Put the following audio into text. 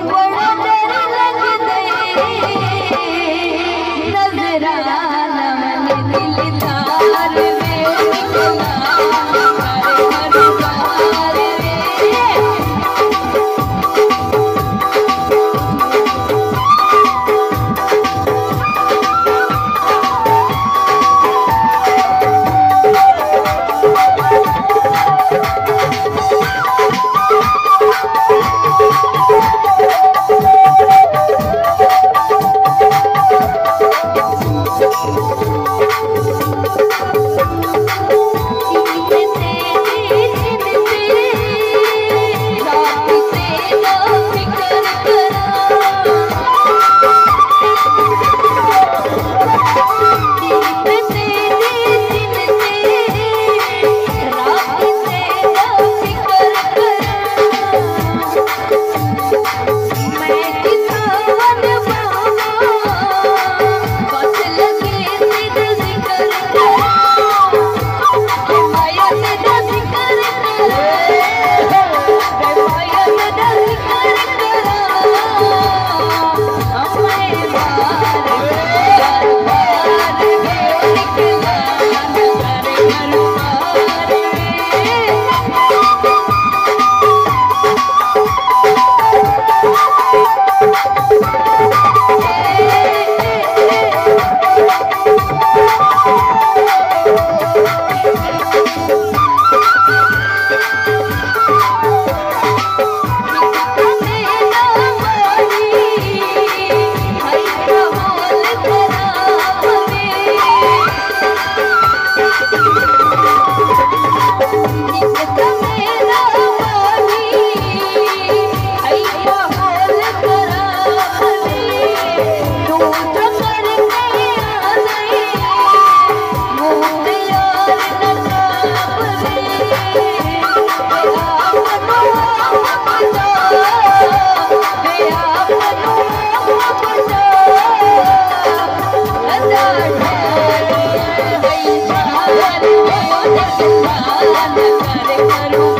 Lord. Oh,